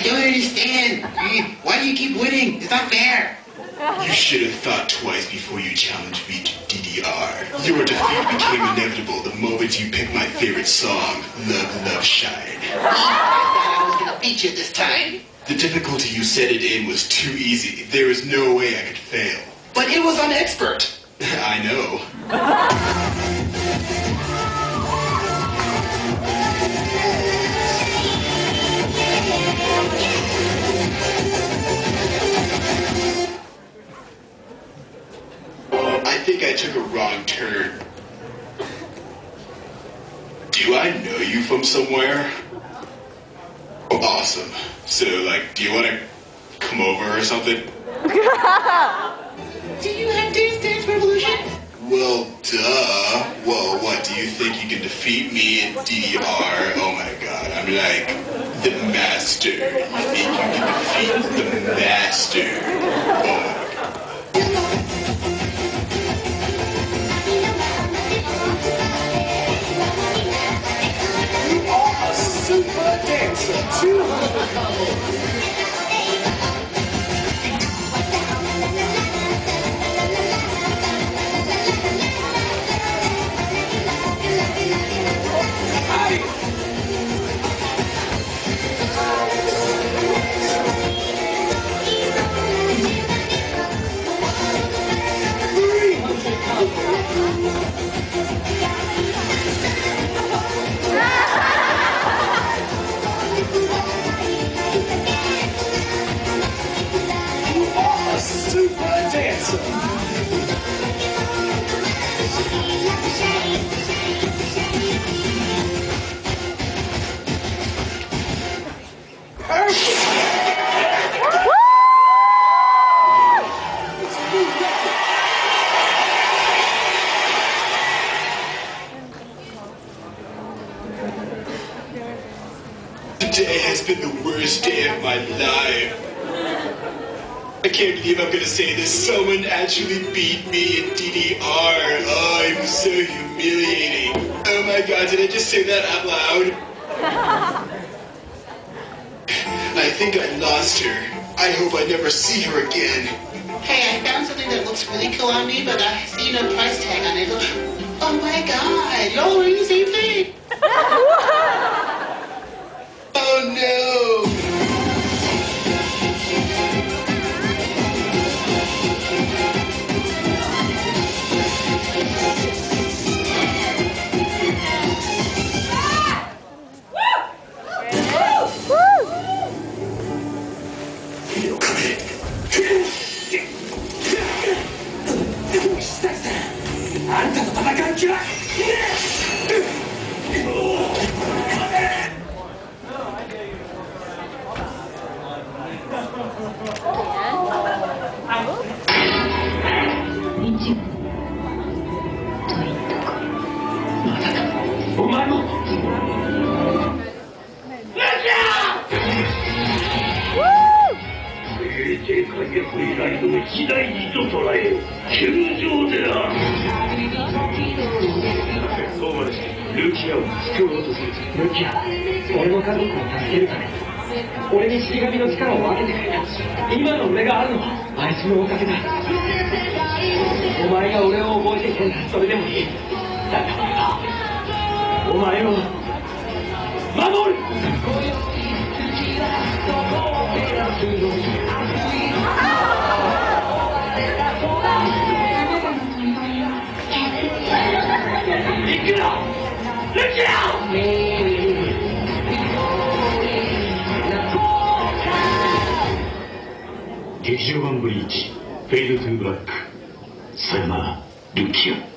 I don't understand. Why do you keep winning? It's not fair. You should have thought twice before you challenged me to DDR. Your defeat became inevitable the moment you picked my favorite song, Love, Love, Shine. I thought I was gonna beat you this time. The difficulty you set it in was too easy. There is no way I could fail. But it was on expert. I know. Think I took a wrong turn. Do I know you from somewhere? Awesome. So, like, do you want to come over or something? Do you have Dance Dance Revolution? Well, duh. Whoa, what? Do you think you can defeat me in DDR? Oh my god, I'm like the master. You think you can defeat the master? Oh super dancer. Today has been the worst day of my life. I can't believe I'm gonna say this. Someone actually beat me in DDR. Oh, I'm so humiliating. Oh my god, did I just say that out loud? I think I lost her. I hope I never see her again. Hey, I found something that looks really cool on me, but I see no price tag on it. Oh my god, y'all wearing the same thing. Jesus. 頼の一大事と捉え球場であるそうまでしてルキアを救おうとするルキア俺の家族を助けるため俺に死神の力を分けてくれた。今の俺があるのはあいつのおかげだお前が俺を覚えていてんだそれでもいいだからお前を守る。劇場版ブリーチフェイドトゥーブラックさよならルキア